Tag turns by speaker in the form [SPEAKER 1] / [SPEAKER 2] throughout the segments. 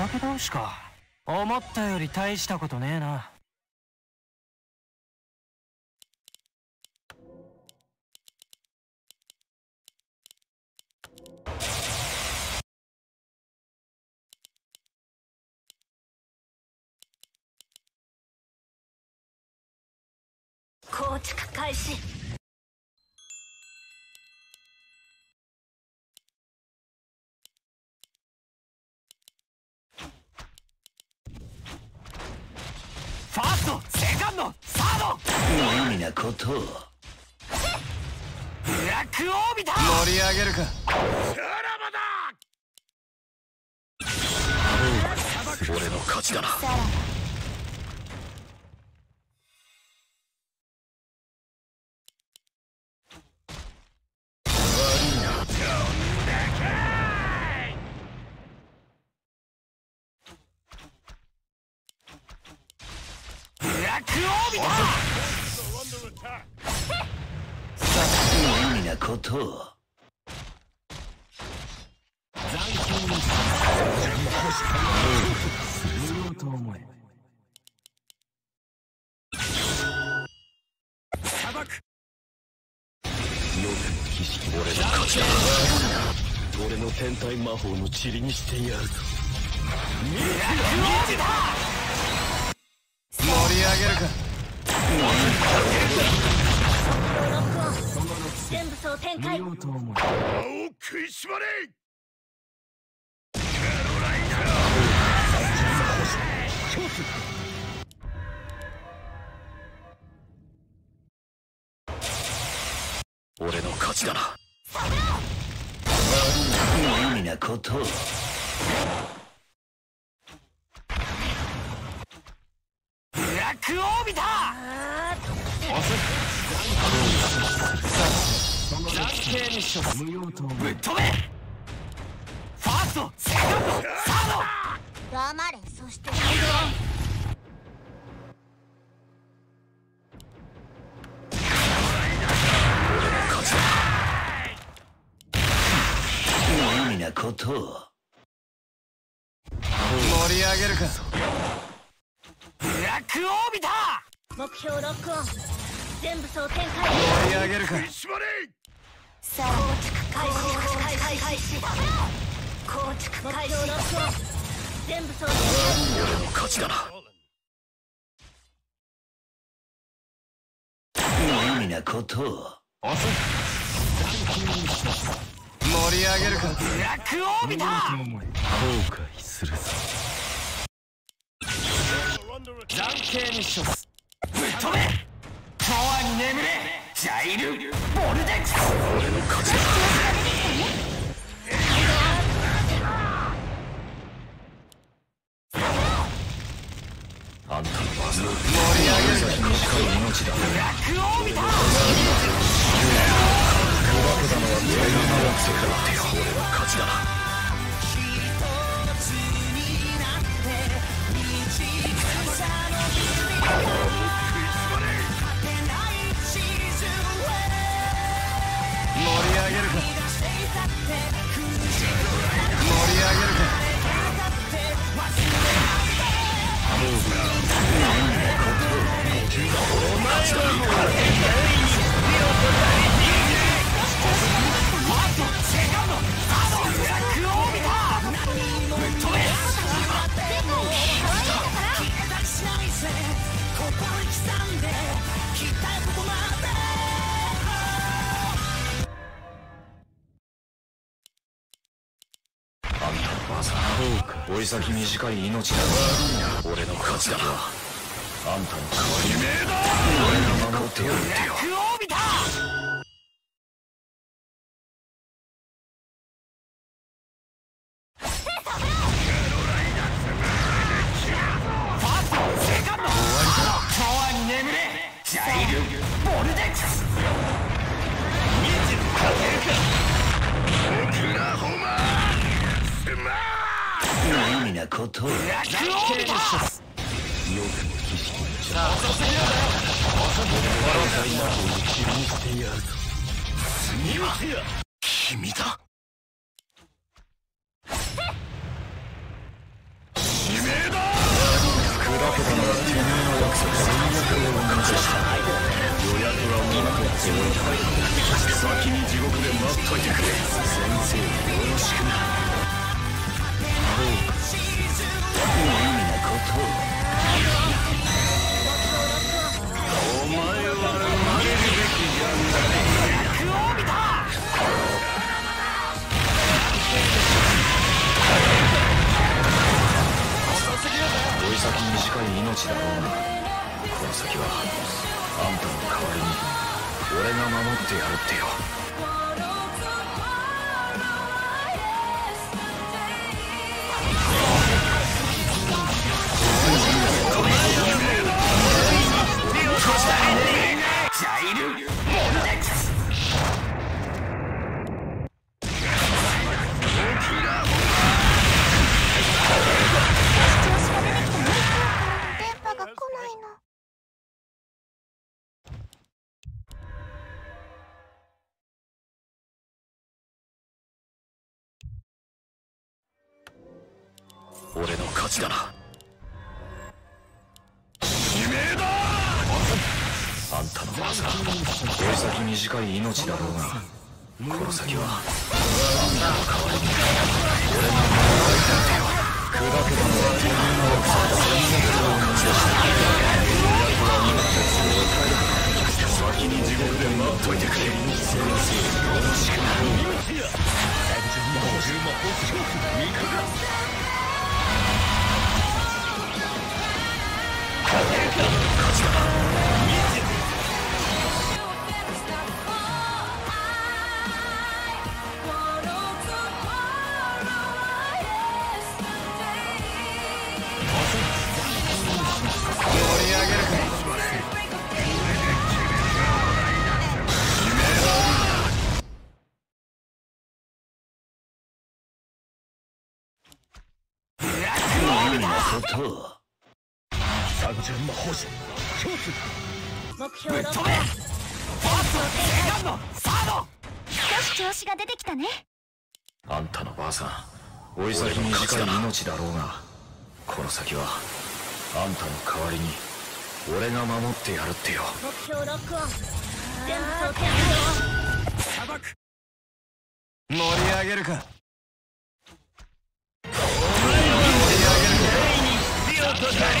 [SPEAKER 1] かけ同士か。思ったより大したことねえな。
[SPEAKER 2] 構築開始。
[SPEAKER 1] ストセカンドサード。
[SPEAKER 3] 無意味なことを。
[SPEAKER 1] ブラックオービター。
[SPEAKER 3] 盛り上げるか。俺の勝ちだな体魔法の塵にしてやるぞ
[SPEAKER 1] ブラクオービタ
[SPEAKER 3] 盛り上げるか
[SPEAKER 2] 全部総展開
[SPEAKER 3] 俺の勝ちだな。無意味なことを。
[SPEAKER 1] ブラックオービター！無用とぶっ飛べファーストセカンドサード！
[SPEAKER 2] ー黙れ。そして
[SPEAKER 3] なことを。盛り上げるか。
[SPEAKER 1] ブラックオービター！
[SPEAKER 2] 目標ロックオン。全部総展開。
[SPEAKER 3] 盛り上げるか。
[SPEAKER 2] さあ構築開始。開始開始。構築開始。目標ロックオン全部総展
[SPEAKER 3] 俺の勝ちだな無意味なことを盛り上げるか。
[SPEAKER 1] ブラックオービター
[SPEAKER 3] 後悔するぞ。
[SPEAKER 1] ランケーミッションぶっ飛べコアに眠れ。ジャイル・ボルデックス。
[SPEAKER 3] 俺の勝ちだ。あんたのバズ盛り上げる命だ
[SPEAKER 1] ブラックオービター
[SPEAKER 3] 先短い命だ。俺の勝ちだ。なあんたの代わり俺が守ってやるってよ
[SPEAKER 1] してやるぞ次は君だ。指名だ。砕け
[SPEAKER 3] たのはの約束をした予約はもう取っておいた先に地獄で待っといてくれ先生よろしくなおう先短い命だろうがこの先はあんたの代わりに俺が守ってやるってよ。
[SPEAKER 4] ジャイル
[SPEAKER 2] ないの。
[SPEAKER 3] 俺の勝ちだな。あんたの技。追い先短い命だろうが。この先は。あん。たの代わりに俺が守ってやってよ。砕けたのはてめえの奥さんだ
[SPEAKER 2] 目標ロックオン
[SPEAKER 4] セカンドサード
[SPEAKER 2] 少し調子が出てきたね。
[SPEAKER 3] あんたのばあさん追い先短い命だろうがこの先はあんたの代わりに俺が守ってやるってよ。
[SPEAKER 2] 目標ロックオン
[SPEAKER 4] 砂漠盛り上げるか。
[SPEAKER 2] 少し調子が出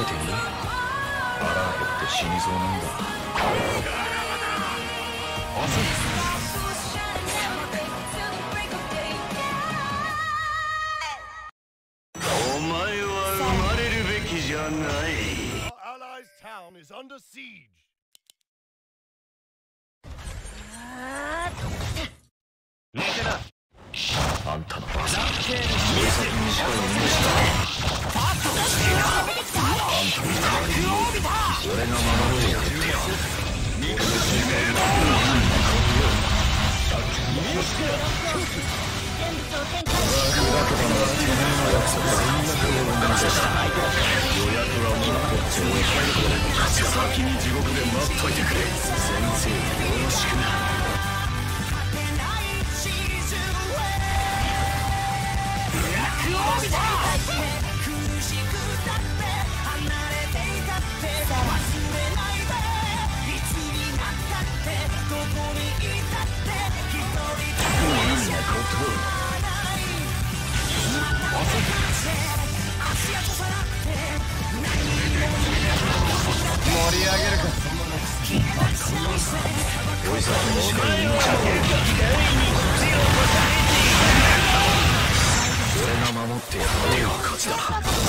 [SPEAKER 3] べて腹減って死にそうなんだ。
[SPEAKER 4] お前は生まれるべきじゃない。
[SPEAKER 5] Our allies' town is under siege.
[SPEAKER 3] あんたの俺が守ってやるってよ
[SPEAKER 2] 全部装填開
[SPEAKER 3] 砕けたのはてめえの約束だ予約先に地獄で待っといてくれ先生よろしくな俺が守ってやるは勝ちだ。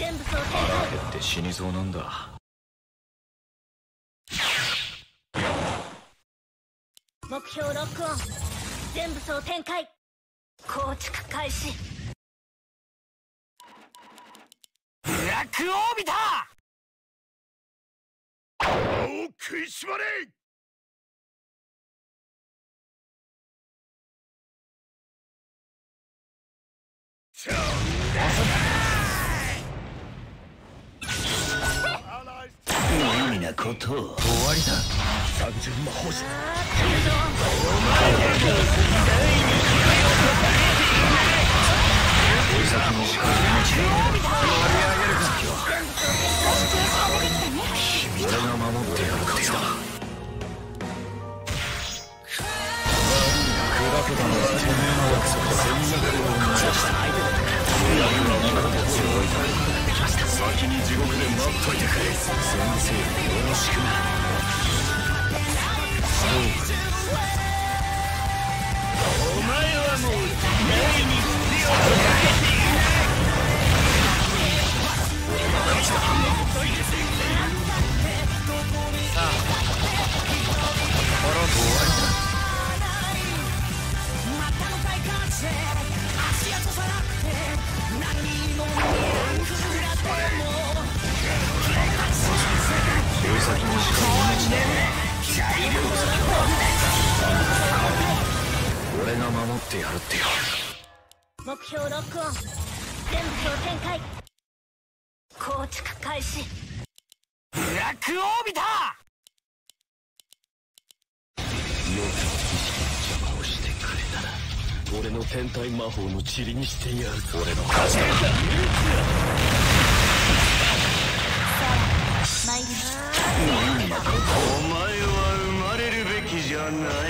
[SPEAKER 2] 全部総展
[SPEAKER 3] 腹
[SPEAKER 2] 開
[SPEAKER 3] 減って死にそうなんだ？
[SPEAKER 2] 目標ロックオン全部総展開。構築開始。
[SPEAKER 5] お食いしばれ
[SPEAKER 4] 無意味なことを。終わりだ。三巡魔法師
[SPEAKER 3] 追い先にしか命だ俺が守ってやる。勝ちだ砕けたのはてめえの約束だ戦略を思い出した先に地獄で待っといてくれ先生よろしくそうか
[SPEAKER 4] お前はもうに手ていないさあ滅ぼ終わりだ
[SPEAKER 3] ってやるってよ。
[SPEAKER 2] 目標ロックオン。全部総展開構築開始。
[SPEAKER 4] ブラックオービタ
[SPEAKER 6] 邪魔をしてくれたら俺の天体魔法の塵にしてやる俺の。
[SPEAKER 3] 勝ちだ
[SPEAKER 2] 参ります。
[SPEAKER 4] お前は生まれるべきじゃない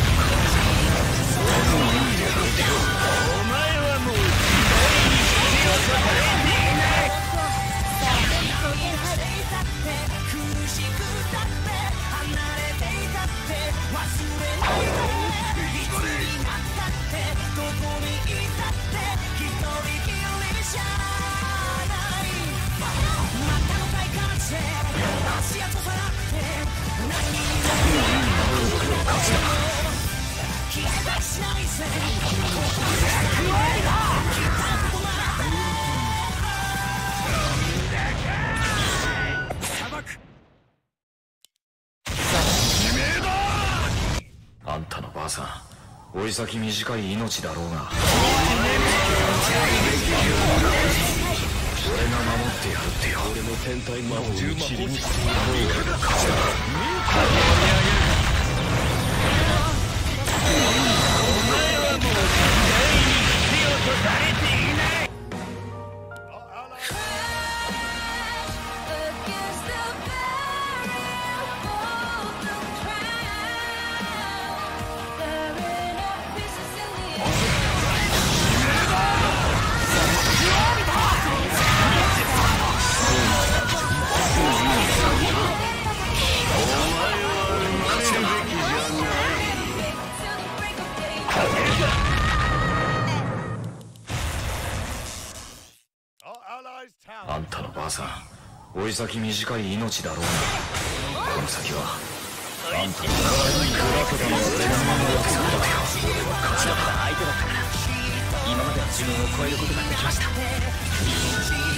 [SPEAKER 3] あい先短い命だろうが俺が守ってやるってよ。
[SPEAKER 6] 俺の天体魔法を一輪にしてやる
[SPEAKER 3] 勝ちだあい先短い命だろうがこの先はあんたの。体に砕けたの俺が守るってことだよ俺は勝ちだ
[SPEAKER 6] 相手だったから今までは自分を超えることができました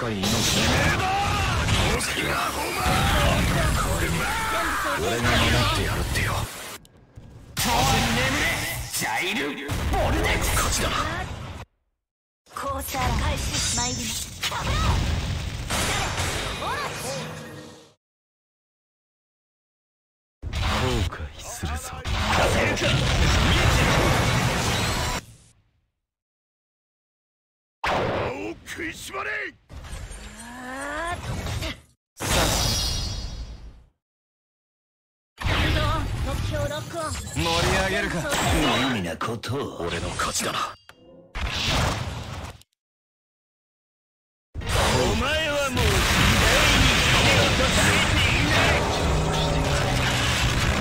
[SPEAKER 3] 先短い命この先はあんたの代わりに俺が守ってやるってよ。勝ちだ
[SPEAKER 2] 構築開始参ります
[SPEAKER 6] 後悔するぞ。
[SPEAKER 5] 青食いしばれ
[SPEAKER 4] 盛り上げるか。
[SPEAKER 5] 無意味なことを
[SPEAKER 6] 俺の勝ちだな
[SPEAKER 4] お前はもう時代に必要とされていない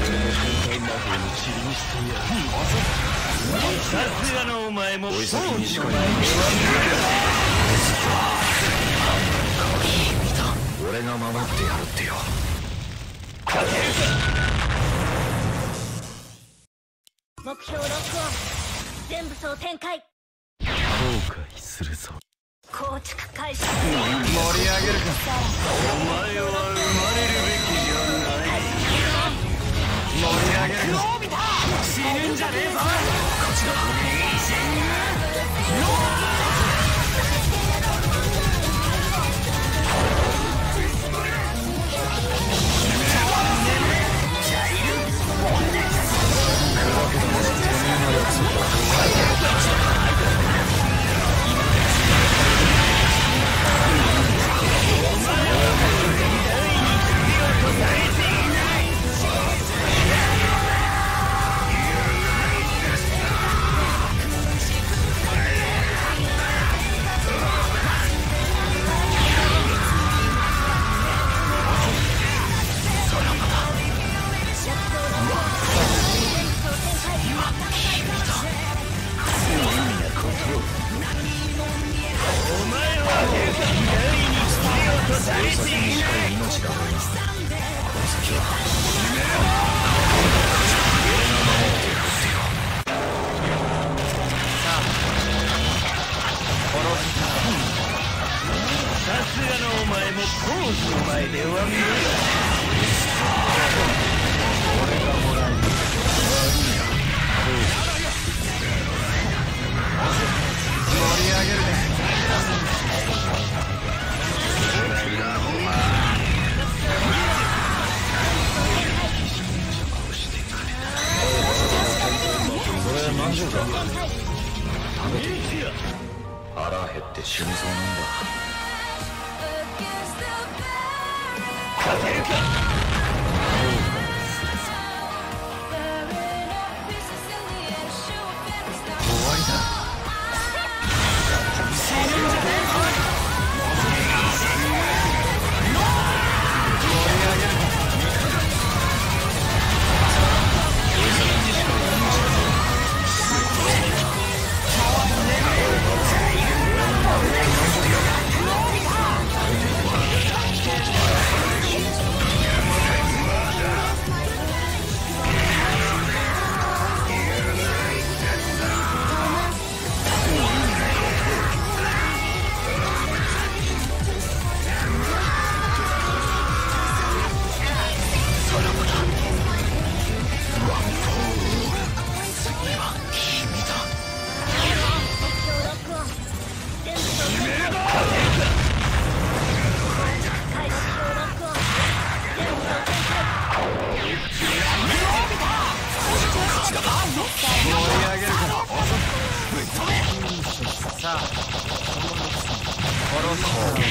[SPEAKER 6] 俺の天体魔法の塵にしてやる。
[SPEAKER 4] さすがのお前も
[SPEAKER 3] 追い先短い命だろう俺が守ってやる。ってよ
[SPEAKER 2] 目標ロックオン全武装展開。
[SPEAKER 6] 後悔するぞ。
[SPEAKER 2] 構築開始。
[SPEAKER 4] 盛り上げるかお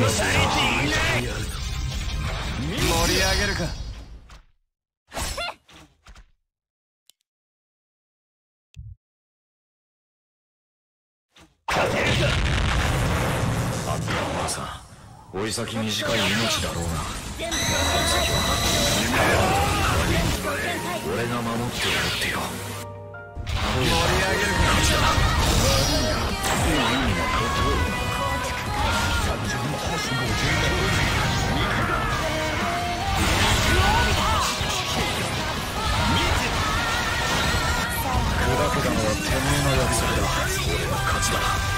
[SPEAKER 4] 前されていない盛り上げる
[SPEAKER 3] か
[SPEAKER 4] 勝てるかあ
[SPEAKER 3] んたおばさん追い先短い命だろうが俺が守ってやるってよ。
[SPEAKER 4] 盛り上げる
[SPEAKER 3] 砕けたのはて。めえの約束だ俺の勝ちだ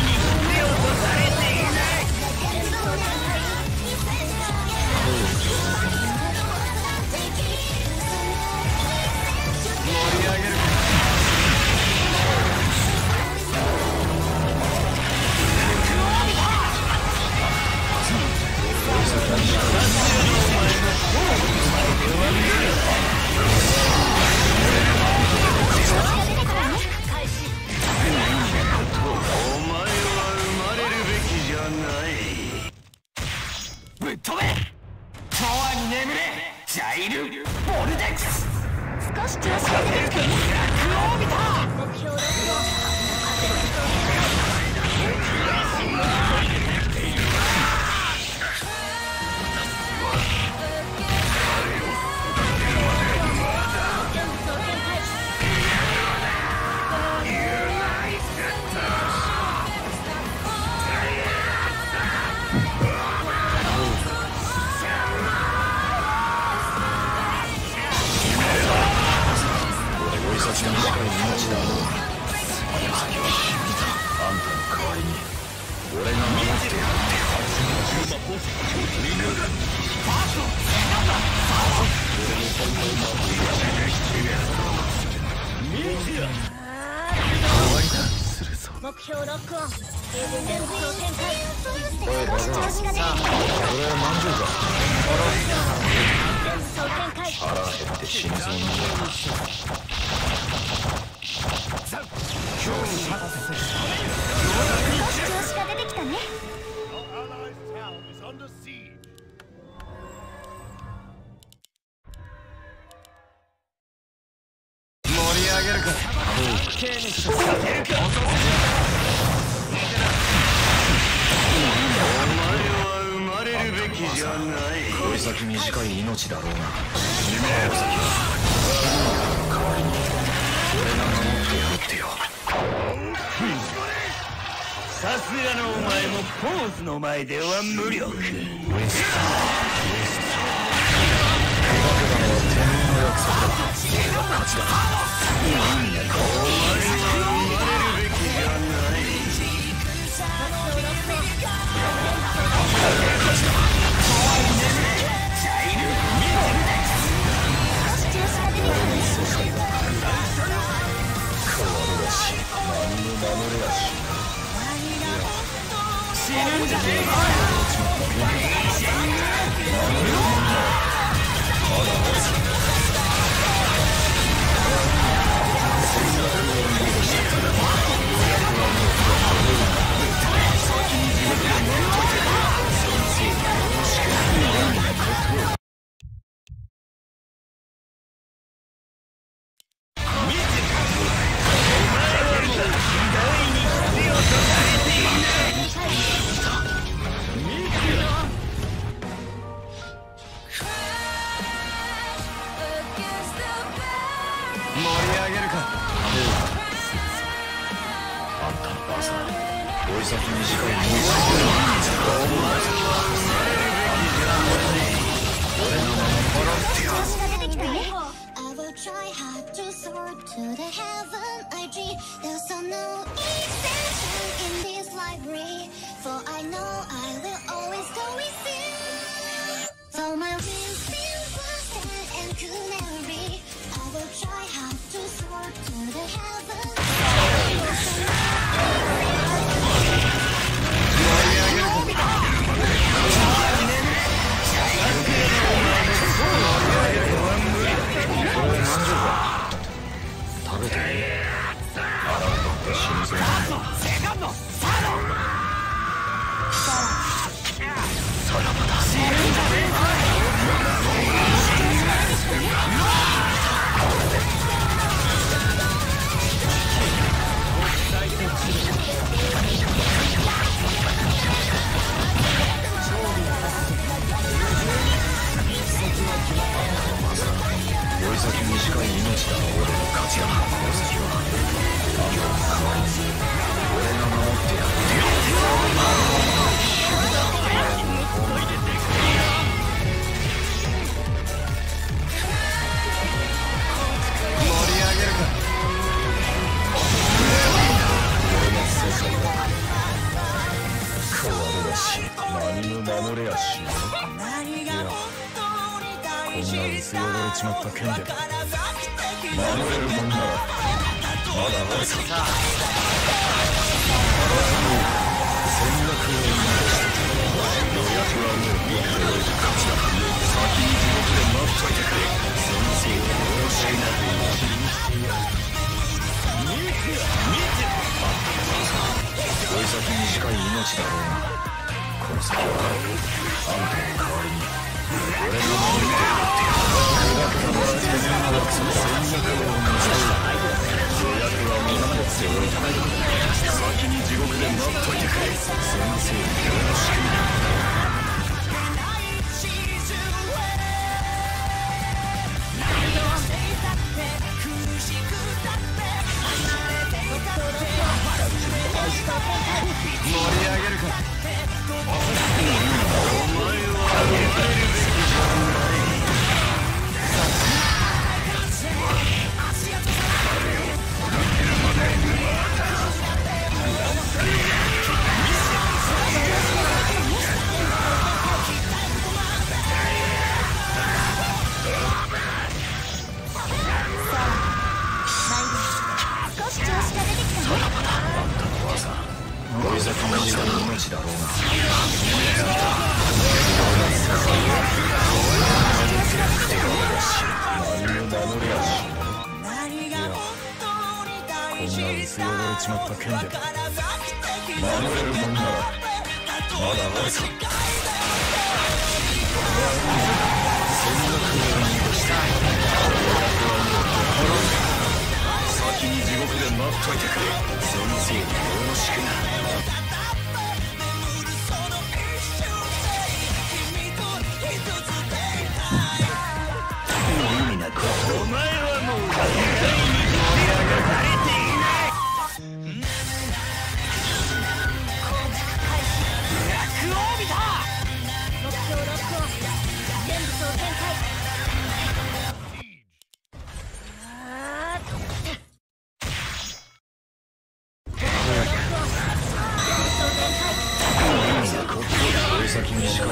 [SPEAKER 3] 先短い命だ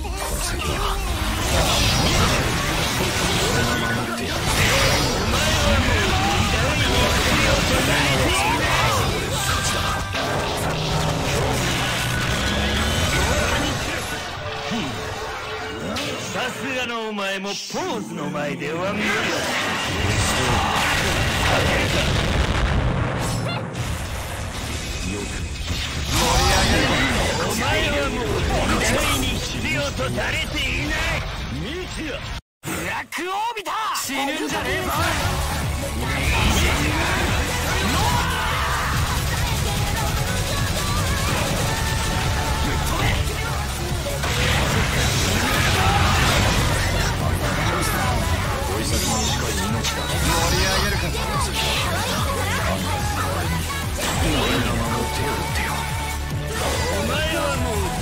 [SPEAKER 3] この先は俺が守ってやる
[SPEAKER 4] さすがのお前もポーズの前では無
[SPEAKER 3] 理だ。と
[SPEAKER 4] されていない。
[SPEAKER 2] ブラックオ
[SPEAKER 4] ービター死ぬんじゃねえぞ
[SPEAKER 3] が守ってやってよ
[SPEAKER 4] お前はもう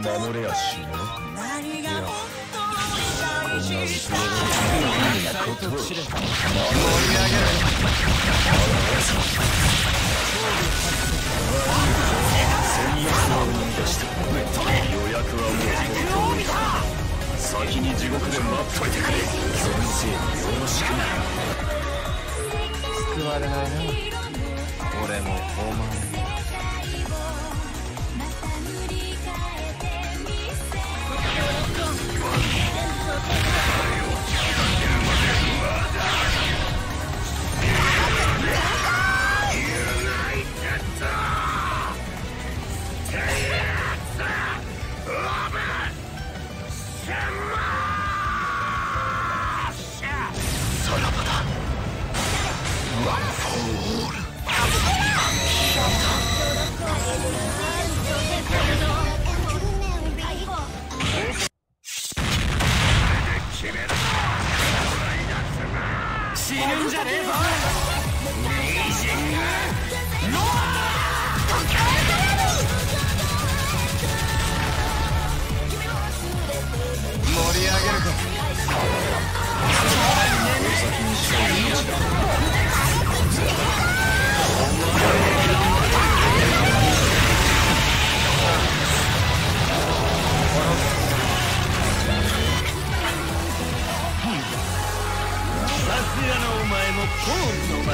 [SPEAKER 3] 守れやしいろりながら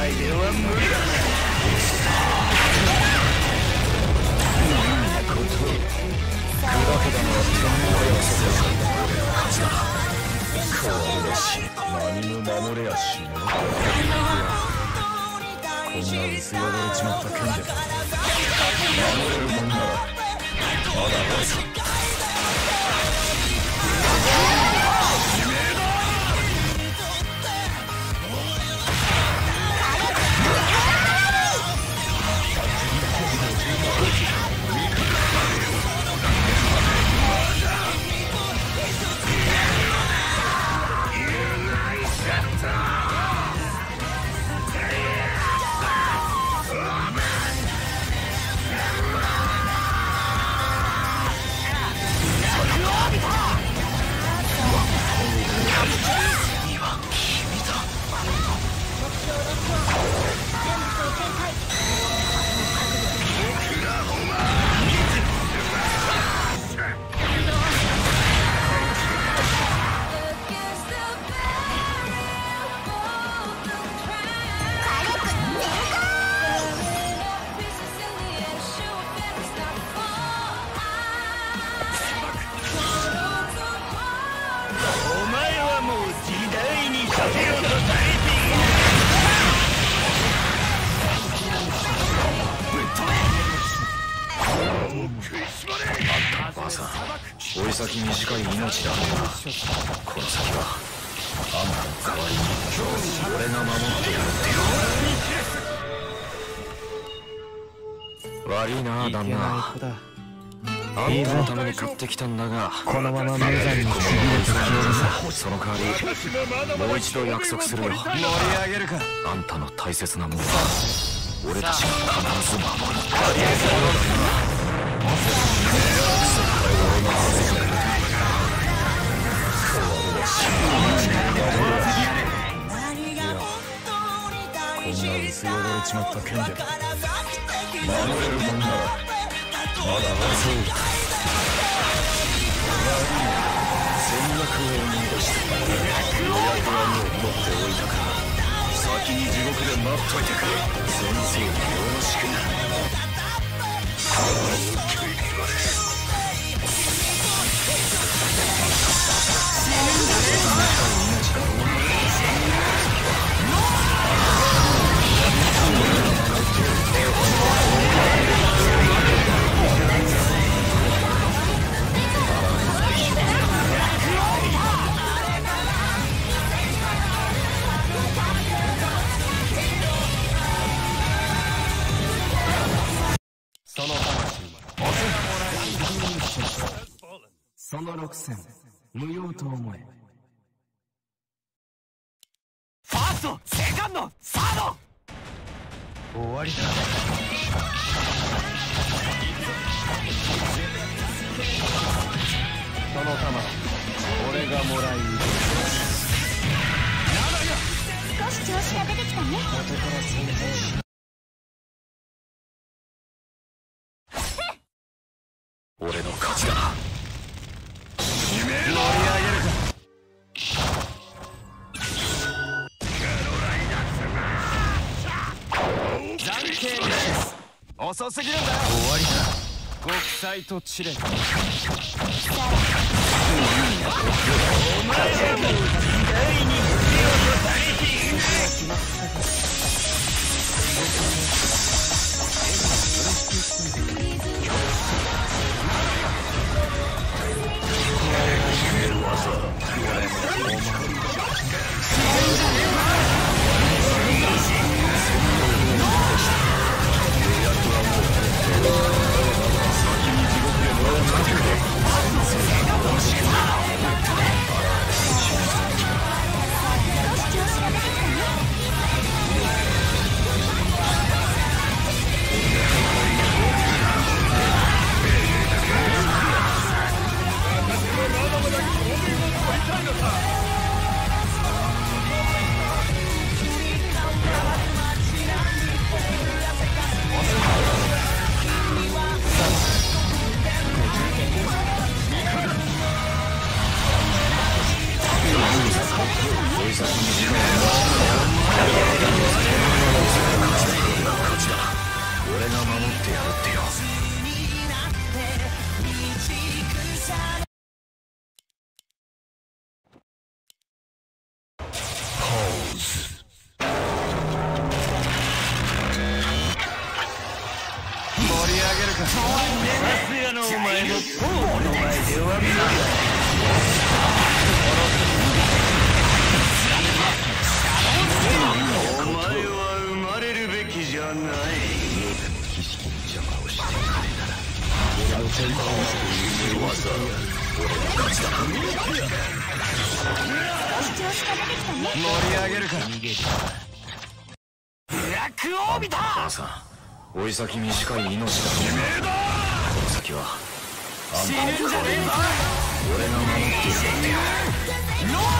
[SPEAKER 3] いでは無理だ何ことグラフだのは天の速さだ怖いらしい何も守れやしないこんな薄汚れちまった剣で守れるもんならまだ
[SPEAKER 4] わさ
[SPEAKER 3] 先短い命だろうがこの先はあんたの代わりに俺が守ってやるってよ悪いな旦那。あんたのために買ってきたんだが。
[SPEAKER 1] このまま無残にちぎれて消え
[SPEAKER 3] その代わりもう一度約束するよ。
[SPEAKER 1] 盛り上げるか。
[SPEAKER 3] あんたの大切なものは俺たちが必ず守るス汚れちまった剣で。守れるもんならまだそう戦略を思い出して予約はもう持っておいたから先に地獄で待っといてくれ先生によろしくな
[SPEAKER 1] そその六戦無用と思え。
[SPEAKER 4] ファーストセカンドサード。
[SPEAKER 1] 終わりだその玉俺がもらい
[SPEAKER 7] 少し調子が出てきたね。
[SPEAKER 3] 俺の勝ちだ
[SPEAKER 1] 遅すぎるんだ終わりだ。国際とチレ
[SPEAKER 3] 俺が守ってやるってよ先短い命だこの先は
[SPEAKER 1] 死ぬんじゃねえぞ
[SPEAKER 3] 俺が守ってやってやる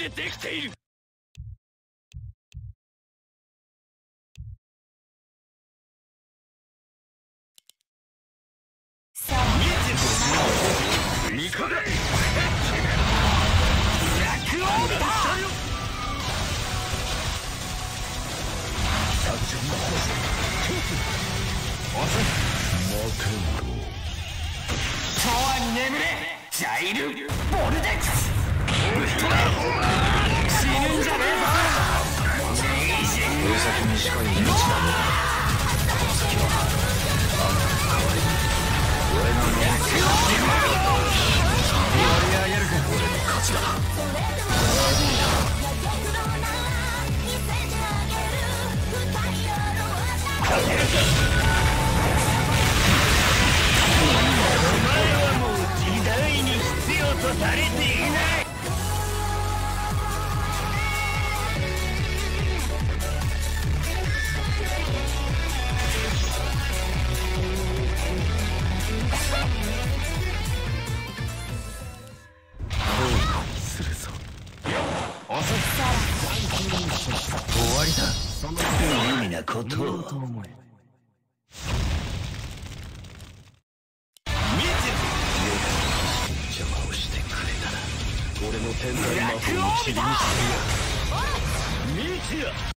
[SPEAKER 1] でできている。
[SPEAKER 8] さあ
[SPEAKER 1] ニコラブラックオービター永遠に眠れジャイル・ボルデックスお前はもう時代に必要とされていない。ことを。
[SPEAKER 9] と思え
[SPEAKER 2] 邪魔を。してくれたら俺の天体魔法を。塵にしてやる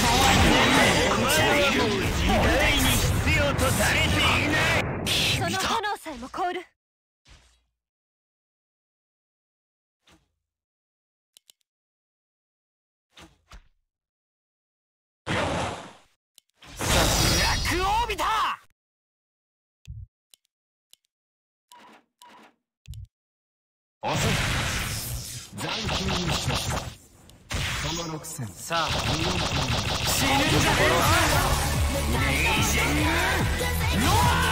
[SPEAKER 3] 遅い斬新に
[SPEAKER 1] しその6戦さあ死ぬ
[SPEAKER 8] んじゃねえ
[SPEAKER 1] ぞレイジングノ
[SPEAKER 9] ア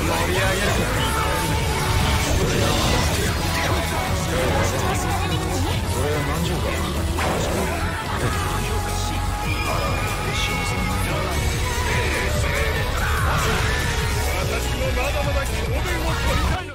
[SPEAKER 9] 盛り上げるまだま
[SPEAKER 1] だ強弁を取りたい